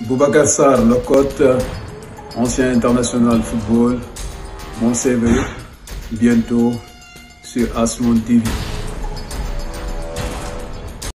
Boubacar Sarr, ancien international football, mon CV, bientôt sur Asmon TV.